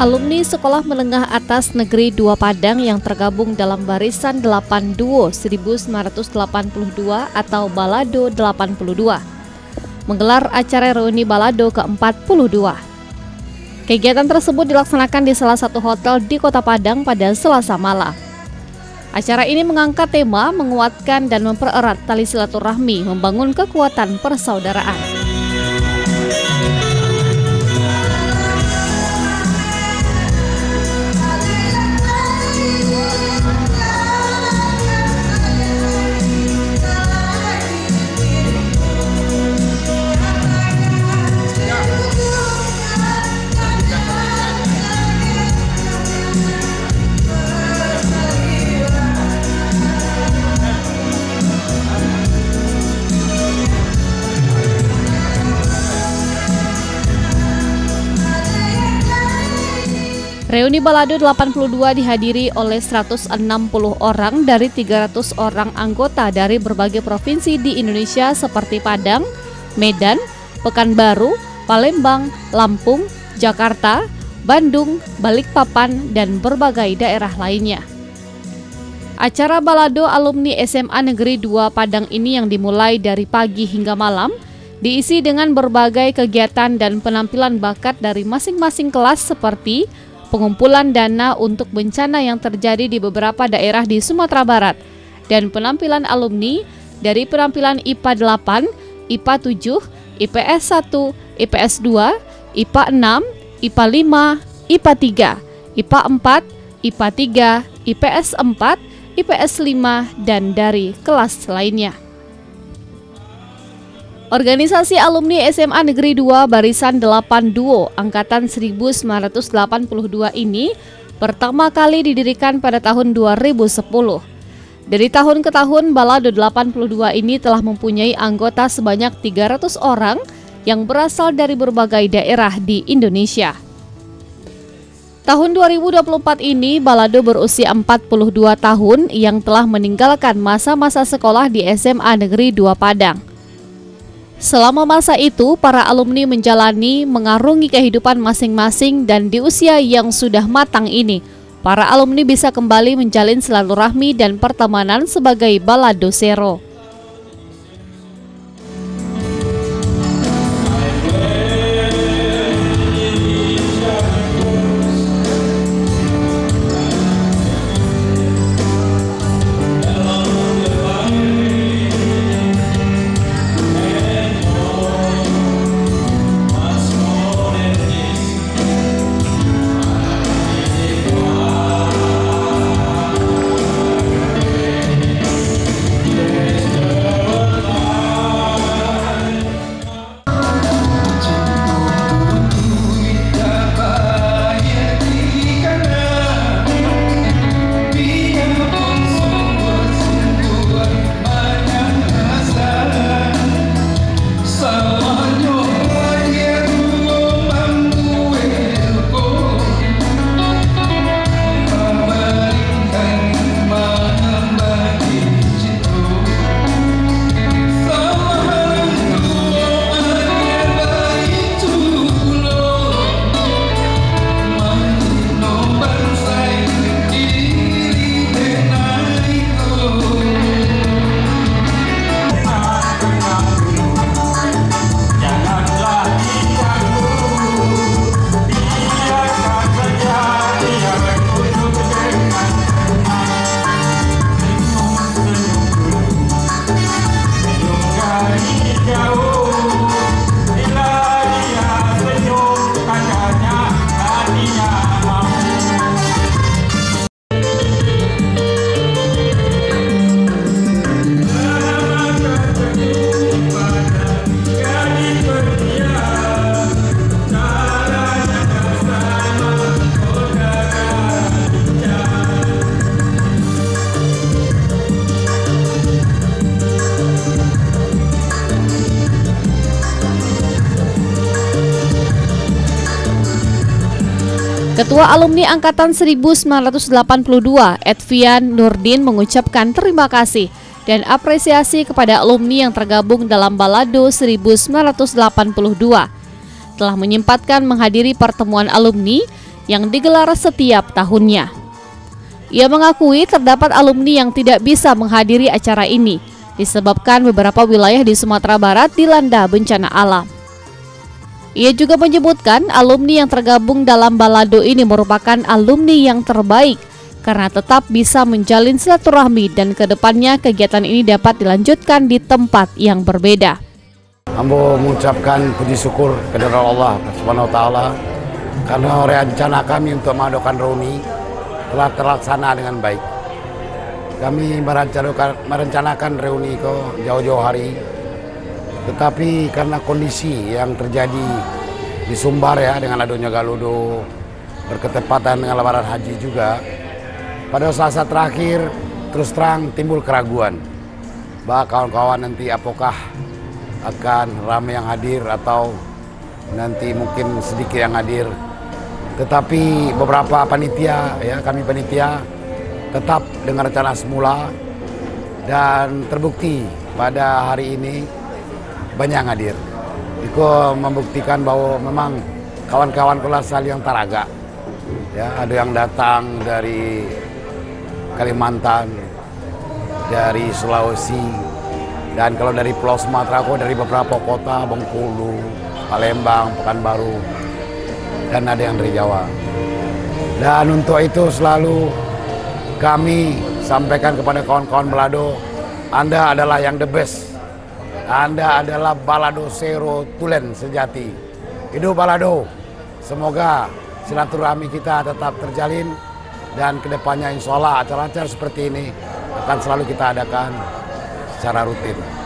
Alumni Sekolah Menengah Atas Negeri 2 Padang yang tergabung dalam barisan 8 Duo 1982 atau Balado 82 menggelar acara reuni Balado ke-42. Kegiatan tersebut dilaksanakan di salah satu hotel di Kota Padang pada Selasa malam. Acara ini mengangkat tema menguatkan dan mempererat tali silaturahmi, membangun kekuatan persaudaraan. Reuni Balado 82 dihadiri oleh 160 orang dari 300 orang anggota dari berbagai provinsi di Indonesia seperti Padang, Medan, Pekanbaru, Palembang, Lampung, Jakarta, Bandung, Balikpapan, dan berbagai daerah lainnya. Acara Balado Alumni SMA Negeri 2 Padang ini yang dimulai dari pagi hingga malam diisi dengan berbagai kegiatan dan penampilan bakat dari masing-masing kelas seperti pengumpulan dana untuk bencana yang terjadi di beberapa daerah di Sumatera Barat, dan penampilan alumni dari penampilan IPA 8, IPA 7, IPS 1, IPS 2, IPA 6, IPA 5, IPA 3, IPA 4, IPA 3, IPS 4, IPS 5, dan dari kelas lainnya. Organisasi alumni SMA Negeri 2 Barisan 8 Duo Angkatan 1982 ini pertama kali didirikan pada tahun 2010. Dari tahun ke tahun, Balado 82 ini telah mempunyai anggota sebanyak 300 orang yang berasal dari berbagai daerah di Indonesia. Tahun 2024 ini, Balado berusia 42 tahun yang telah meninggalkan masa-masa sekolah di SMA Negeri 2 Padang. Selama masa itu, para alumni menjalani mengarungi kehidupan masing-masing dan di usia yang sudah matang ini, para alumni bisa kembali menjalin silaturahmi dan pertemanan sebagai balado Ketua Alumni Angkatan 1982, Edvian Nurdin mengucapkan terima kasih dan apresiasi kepada alumni yang tergabung dalam Balado 1982 telah menyempatkan menghadiri pertemuan alumni yang digelar setiap tahunnya. Ia mengakui terdapat alumni yang tidak bisa menghadiri acara ini disebabkan beberapa wilayah di Sumatera Barat dilanda bencana alam. Ia juga menyebutkan alumni yang tergabung dalam balado ini merupakan alumni yang terbaik karena tetap bisa menjalin silaturahmi dan ke depannya kegiatan ini dapat dilanjutkan di tempat yang berbeda. Ambo mengucapkan puji syukur kepada Allah Subhanahu wa taala karena rencana kami untuk mengadakan reuni telah terlaksana dengan baik. Kami merencanakan, merencanakan reuni ke jauh-jauh hari, tetapi karena kondisi yang terjadi di Sumbar ya dengan adanya Galudo berketepatan dengan lebaran haji juga, pada selasa terakhir terus terang timbul keraguan bahwa kawan-kawan nanti apakah akan ramai yang hadir atau nanti mungkin sedikit yang hadir. Tetapi beberapa panitia, ya kami panitia tetap dengan rencana semula dan terbukti pada hari ini banyak hadir. Itu membuktikan bahwa memang kawan-kawan kelas yang taraga. Ya, ada yang datang dari Kalimantan, dari Sulawesi, dan kalau dari Pulau Sumatera, aku dari beberapa kota, Bengkulu, Palembang, Pekanbaru, dan ada yang dari Jawa. Dan untuk itu selalu kami sampaikan kepada kawan-kawan Balado, Anda adalah yang the best. Anda adalah Balado Zero Tulen sejati. Hidup Balado. Semoga silaturahmi kita tetap terjalin dan ke depannya insya Allah acara-acara seperti ini akan selalu kita adakan secara rutin.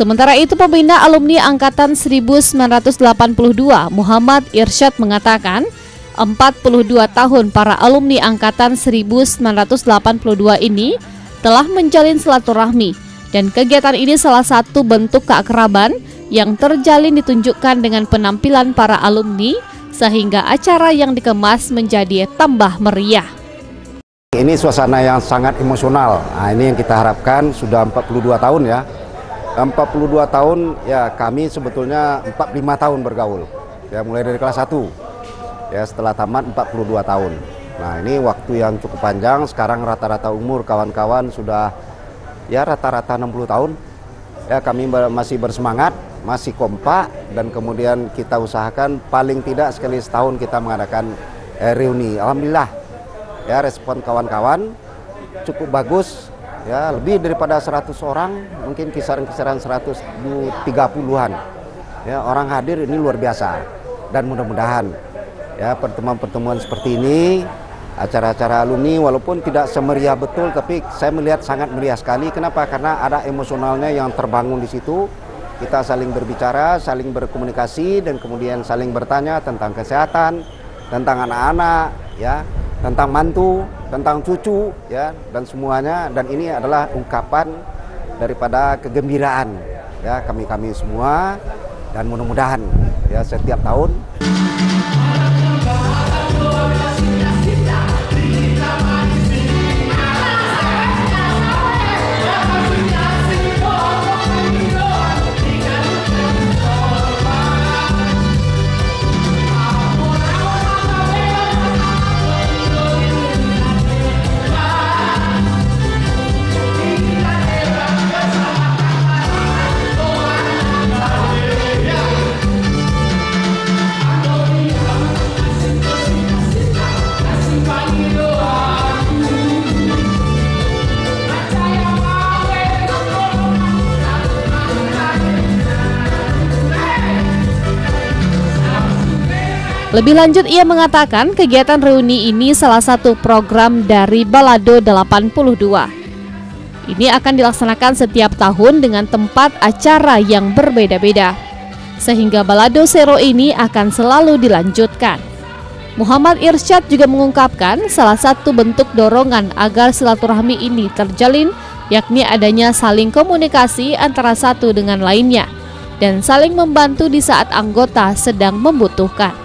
Sementara itu pembina alumni angkatan 1982 Muhammad Irsyad mengatakan 42 tahun para alumni angkatan 1982 ini telah menjalin silaturahmi dan kegiatan ini salah satu bentuk keakraban yang terjalin ditunjukkan dengan penampilan para alumni sehingga acara yang dikemas menjadi tambah meriah. Ini suasana yang sangat emosional. Nah, ini yang kita harapkan sudah 42 tahun ya 42 tahun ya kami sebetulnya 45 tahun bergaul. Ya mulai dari kelas 1 ya setelah tamat 42 tahun. Nah ini waktu yang cukup panjang. Sekarang rata-rata umur kawan-kawan sudah ya rata-rata 60 tahun. Ya kami masih bersemangat masih kompak dan kemudian kita usahakan paling tidak sekali setahun kita mengadakan eh, reuni. Alhamdulillah ya respon kawan-kawan cukup bagus ya lebih daripada 100 orang mungkin kisaran-kisaran 130-an ya orang hadir ini luar biasa. Dan mudah-mudahan ya pertemuan-pertemuan seperti ini acara-acara alumni walaupun tidak semeriah betul tapi saya melihat sangat meriah sekali. Kenapa? Karena ada emosionalnya yang terbangun di situ. Kita saling berbicara, saling berkomunikasi dan kemudian saling bertanya tentang kesehatan, tentang anak-anak ya tentang mantu, tentang cucu ya dan semuanya. Dan ini adalah ungkapan daripada kegembiraan ya kami-kami semua. Dan mudah-mudahan ya setiap tahun Lebih lanjut ia mengatakan kegiatan reuni ini salah satu program dari Balado 82. Ini akan dilaksanakan setiap tahun dengan tempat acara yang berbeda-beda. Sehingga Balado Zero ini akan selalu dilanjutkan. Muhammad Irsyad juga mengungkapkan salah satu bentuk dorongan agar silaturahmi ini terjalin yakni adanya saling komunikasi antara satu dengan lainnya dan saling membantu di saat anggota sedang membutuhkan.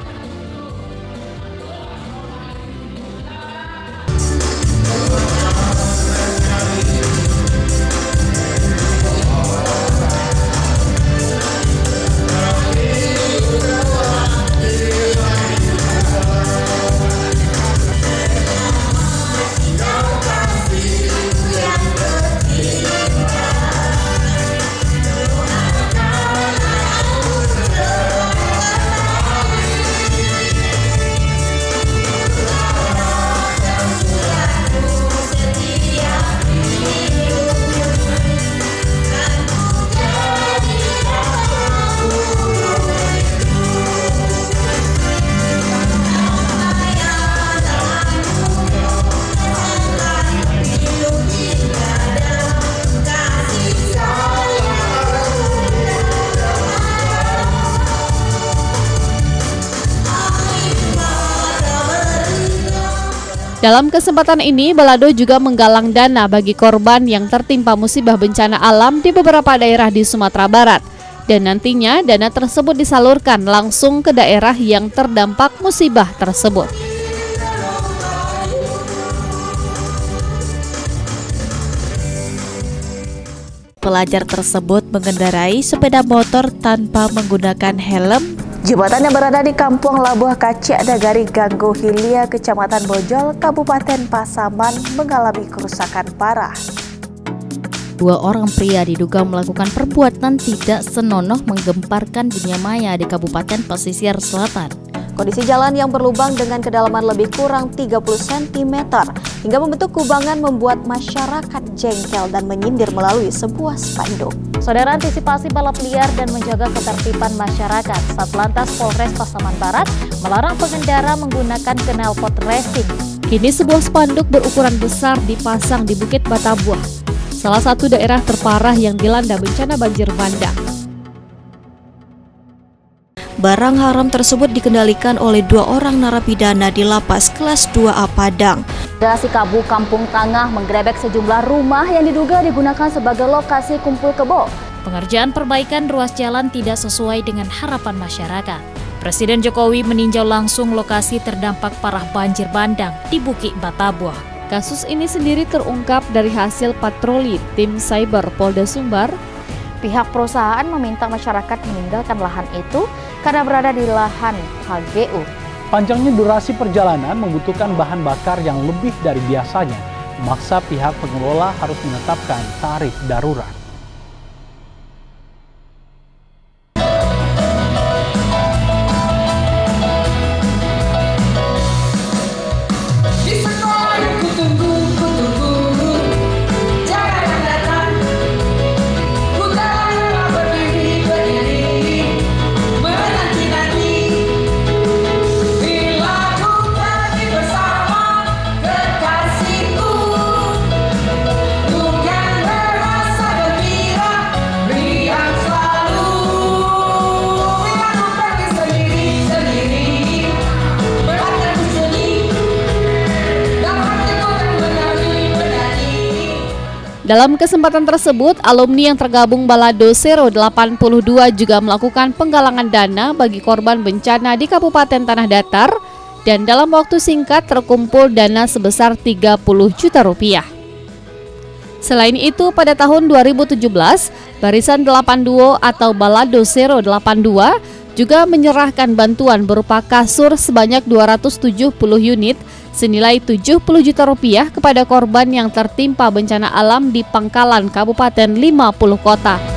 Dalam kesempatan ini, Balado juga menggalang dana bagi korban yang tertimpa musibah bencana alam di beberapa daerah di Sumatera Barat. Dan nantinya dana tersebut disalurkan langsung ke daerah yang terdampak musibah tersebut. Pelajar tersebut mengendarai sepeda motor tanpa menggunakan helm Jembatan yang berada di Kampung Labuh Kacik Nagari Ganggu Hilia, Kecamatan Bojol, Kabupaten Pasaman mengalami kerusakan parah. Dua orang pria diduga melakukan perbuatan tidak senonoh menggemparkan dunia maya di Kabupaten Pesisir Selatan. Kondisi jalan yang berlubang dengan kedalaman lebih kurang 30 cm hingga membentuk kubangan membuat masyarakat jengkel dan menyindir melalui sebuah spanduk. Saudara antisipasi balap liar dan menjaga ketertiban masyarakat, Satlantas Polres Pasaman Barat melarang pengendara menggunakan knalpot racing. Kini sebuah spanduk berukuran besar dipasang di Bukit Batabuah, salah satu daerah terparah yang dilanda bencana banjir bandang. Barang haram tersebut dikendalikan oleh dua orang narapidana di lapas kelas 2A Padang. Dasi Kabu Kampung Tangah menggerebek sejumlah rumah yang diduga digunakan sebagai lokasi kumpul kebo. Pengerjaan perbaikan ruas jalan tidak sesuai dengan harapan masyarakat. Presiden Jokowi meninjau langsung lokasi terdampak parah banjir bandang di Bukit Batabuah. Kasus ini sendiri terungkap dari hasil patroli tim cyber Polda Sumbar. Pihak perusahaan meminta masyarakat meninggalkan lahan itu karena berada di lahan HGU Panjangnya durasi perjalanan membutuhkan bahan bakar yang lebih dari biasanya, memaksa pihak pengelola harus menetapkan tarif darurat. Dalam kesempatan tersebut, alumni yang tergabung Balado Zero 82 juga melakukan penggalangan dana bagi korban bencana di Kabupaten Tanah Datar dan dalam waktu singkat terkumpul dana sebesar 30 juta rupiah. Selain itu, pada tahun 2017, Barisan 82 atau Balado Zero 82 juga menyerahkan bantuan berupa kasur sebanyak 270 unit senilai 70 juta rupiah kepada korban yang tertimpa bencana alam di Pangkalan Kabupaten 50 Kota.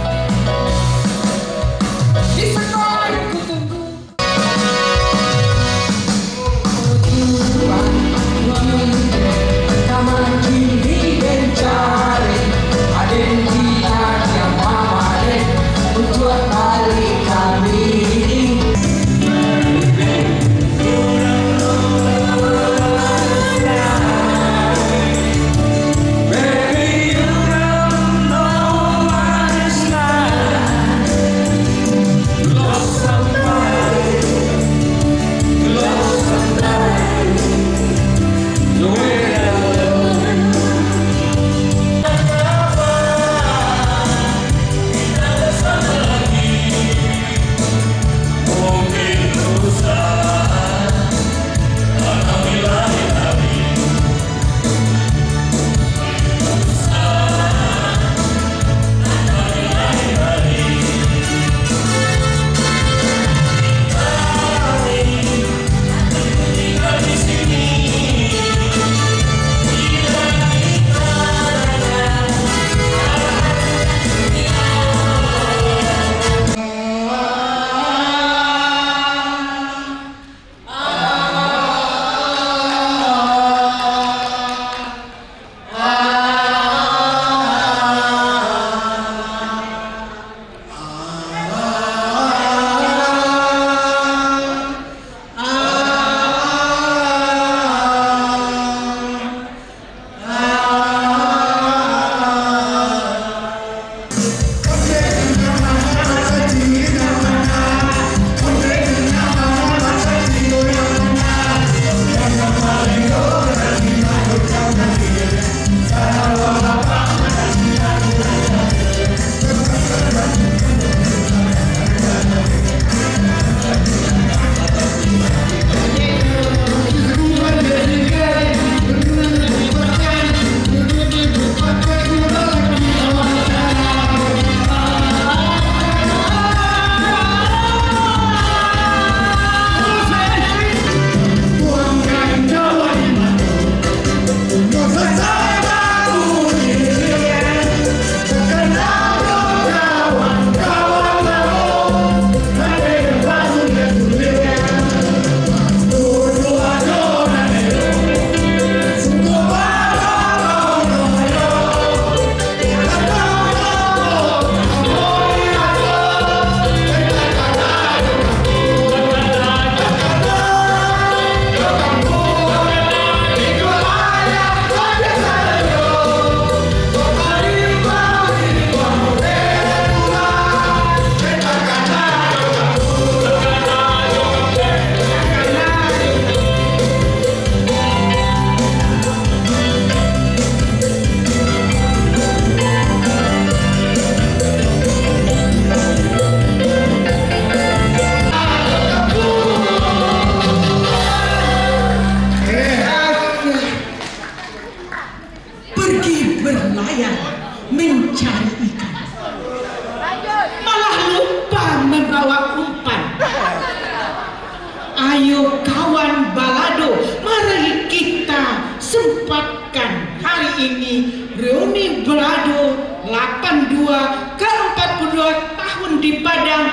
42 tahun di Padang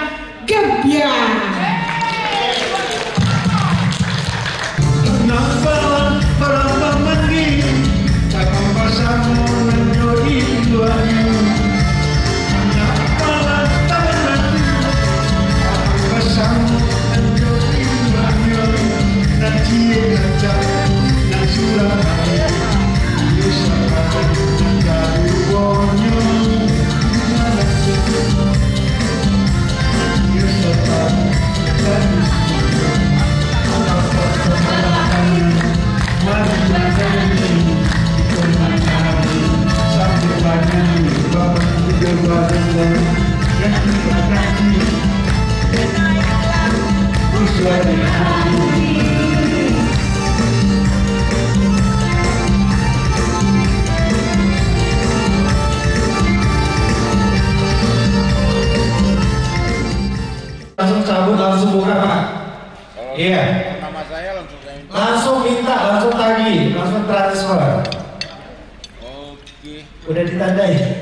Gebiar. Langsung cabut, langsung buka Pak. Iya. Langsung minta, langsung tagih, langsung transfer. Oke. Udah ditandai.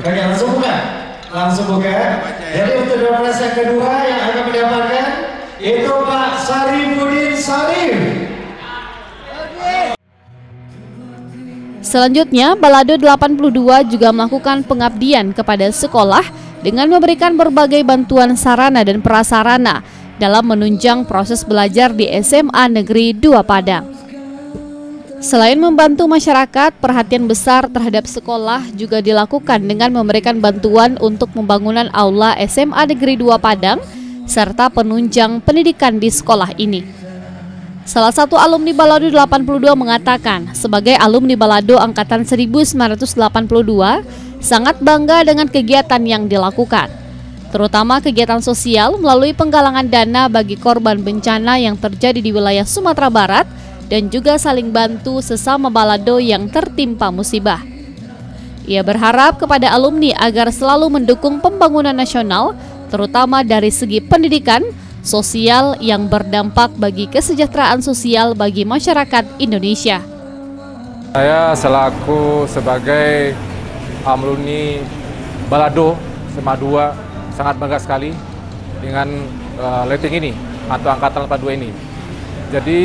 Oke, langsung buka. Langsung buka. Jadi untuk dua yang kedua yang akan mendapatkan itu Pak Sarifudin Sarif. Selanjutnya, Balado 82 juga melakukan pengabdian kepada sekolah dengan memberikan berbagai bantuan sarana dan prasarana dalam menunjang proses belajar di SMA Negeri 2 Padang. Selain membantu masyarakat, perhatian besar terhadap sekolah juga dilakukan dengan memberikan bantuan untuk pembangunan aula SMA Negeri 2 Padang serta penunjang pendidikan di sekolah ini. Salah satu alumni Balado 82 mengatakan, sebagai alumni Balado angkatan 1982, sangat bangga dengan kegiatan yang dilakukan, terutama kegiatan sosial melalui penggalangan dana bagi korban bencana yang terjadi di wilayah Sumatera Barat dan juga saling bantu sesama balado yang tertimpa musibah. Ia berharap kepada alumni agar selalu mendukung pembangunan nasional, terutama dari segi pendidikan, sosial yang berdampak bagi kesejahteraan sosial bagi masyarakat Indonesia. Saya selaku sebagai alumni Balado SMA 2 sangat bangga sekali dengan uh, letting ini atau angkatan 82 ini. Jadi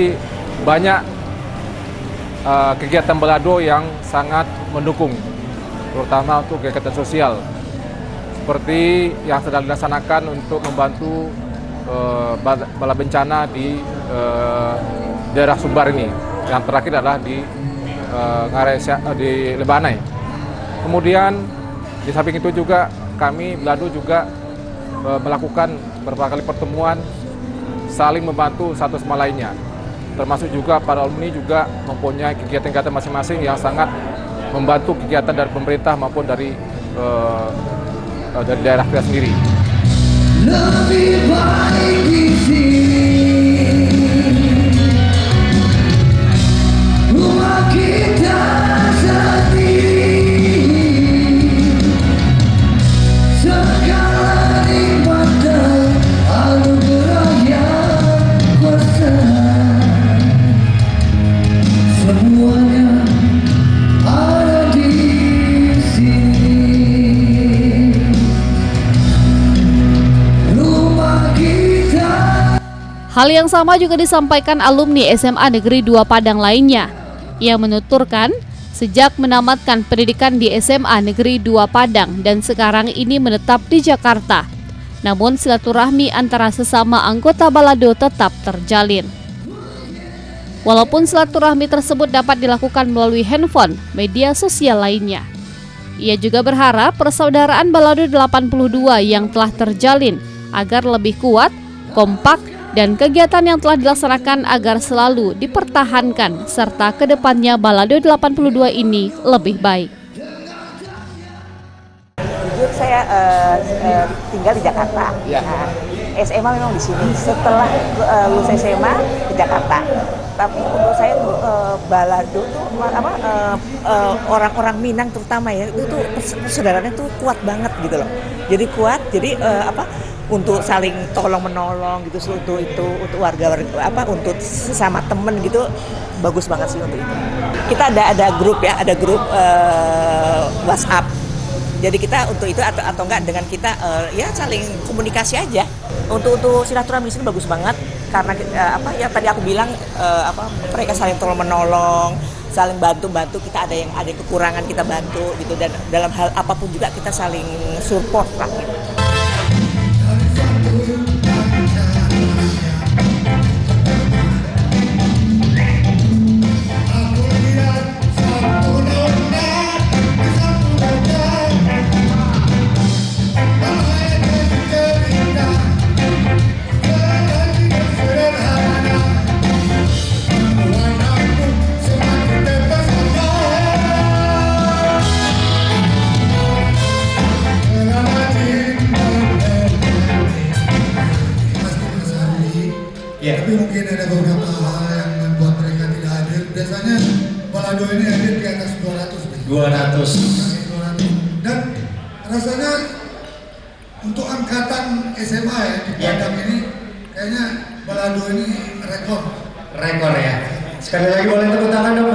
banyak uh, kegiatan Balado yang sangat mendukung terutama untuk kegiatan sosial seperti yang sedang dilaksanakan untuk membantu uh, bala bencana di uh, daerah Sumbar ini. Yang terakhir adalah di uh, di Lebanai. Kemudian di samping itu juga kami Belado juga uh, melakukan beberapa kali pertemuan saling membantu satu sama lainnya. Termasuk juga para alumni juga mempunyai kegiatan-kegiatan masing-masing yang sangat membantu kegiatan dari pemerintah maupun dari uh, dari daerah kita sendiri Hal yang sama juga disampaikan alumni SMA Negeri 2 Padang lainnya. Ia menuturkan, sejak menamatkan pendidikan di SMA Negeri 2 Padang dan sekarang ini menetap di Jakarta. Namun silaturahmi antara sesama anggota balado tetap terjalin. Walaupun silaturahmi tersebut dapat dilakukan melalui handphone, media sosial lainnya. Ia juga berharap persaudaraan balado 82 yang telah terjalin agar lebih kuat, kompak, dan kegiatan yang telah dilaksanakan agar selalu dipertahankan serta ke depannya Balado 82 ini lebih baik. Jujur saya uh, uh, tinggal di Jakarta. Ya. Nah, SMA memang di sini. Setelah uh, lulus SMA ke Jakarta. Tapi untuk saya tuh uh, balado tuh apa orang-orang uh, uh, Minang terutama ya itu tuh persaudaraannya tuh kuat banget gitu loh. Jadi kuat, jadi uh, apa untuk saling tolong menolong gitu untuk itu untuk warga, warga apa untuk sesama temen gitu bagus banget sih untuk itu. Kita ada ada grup ya, ada grup uh, WhatsApp. Jadi kita untuk itu atau atau enggak dengan kita uh, ya saling komunikasi aja. Untuk untuk silaturahmi sini bagus banget karena uh, apa ya tadi aku bilang uh, apa mereka saling tolong menolong, saling bantu bantu kita ada yang ada kekurangan kita bantu gitu dan dalam hal apa pun juga kita saling support lah. Gitu. 200. 200. Dan rasanya untuk angkatan SMA ya di ya. Padang ya. ini kayaknya balado ini rekor. Rekor ya. Sekali lagi boleh tepuk tangan dong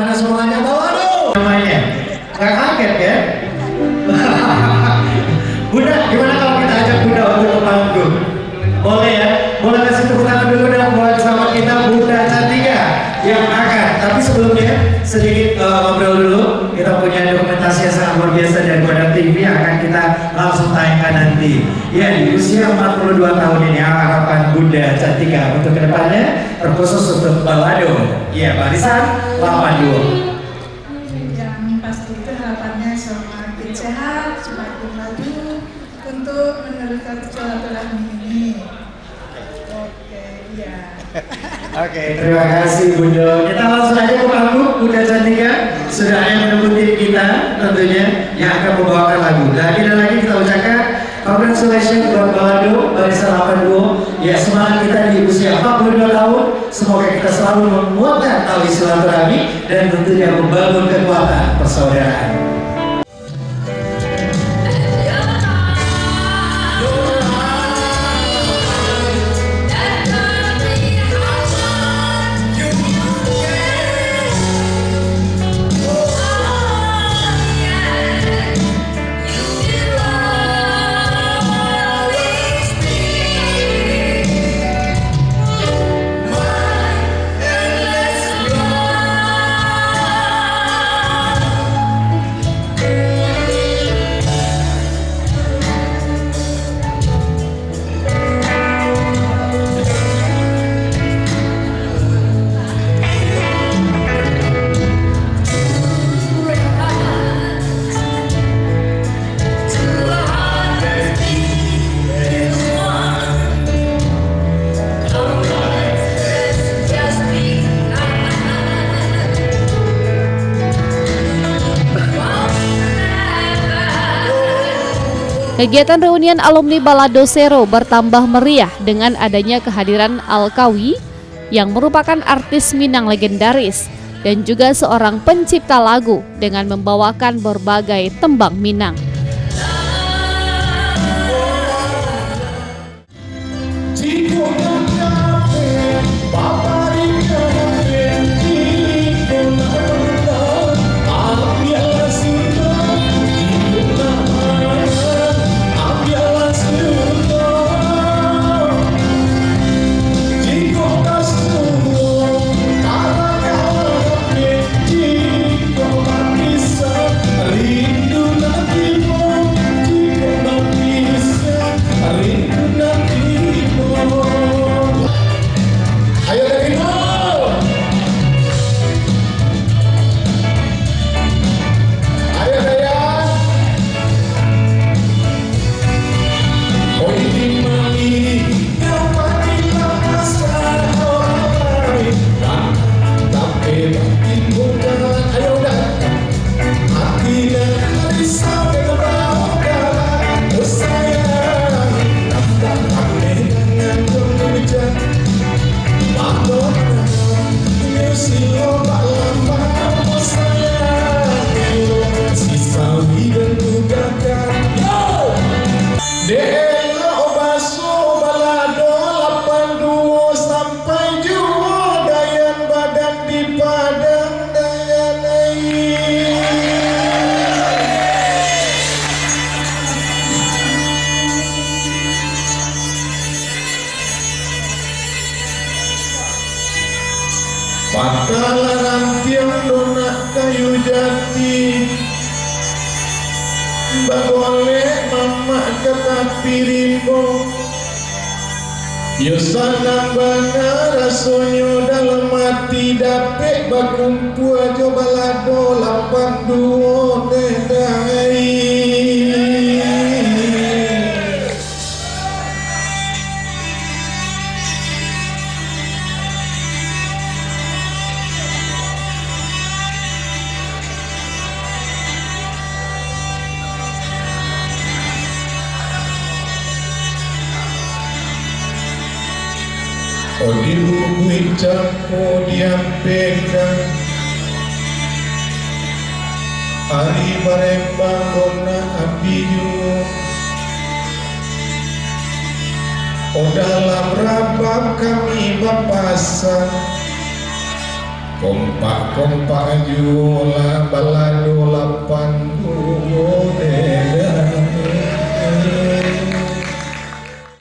22 tahun ini ah, harapan Bunda Cantika untuk ke depannya terkhusus untuk balado. Ya barisan lawan yang pasti itu harapannya semakin sehat semakin maju untuk meneruskan silaturahmi ini. Oke iya. Oke, terima kasih Bunda. Kita langsung aja ke panggung Bunda Cantika. Sudah ada menunggu kita tentunya yang akan membawakan lagu. Nah, lagi Dan lagi kita ucapkan congratulations buat Balado Barisan 82. Ya semangat kita di usia 42 tahun. Semoga kita selalu menguatkan tali silaturahmi dan tentunya membangun kekuatan persaudaraan. Kegiatan reunian alumni Balado Sero bertambah meriah dengan adanya kehadiran Alkawi yang merupakan artis Minang legendaris dan juga seorang pencipta lagu dengan membawakan berbagai tembang Minang. Mati dapet bakumpu aja balado lapan duo kami bapasan Kompak-kompak jula balado